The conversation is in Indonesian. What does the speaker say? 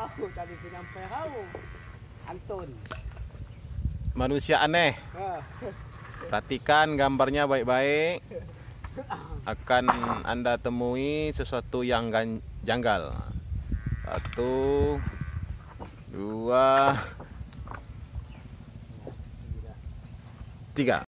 tahu, tadi penyampai kau. Anton. Manusia aneh. Perhatikan gambarnya baik-baik. Akan Anda temui sesuatu yang gan- janggal. Satu, dua, tiga.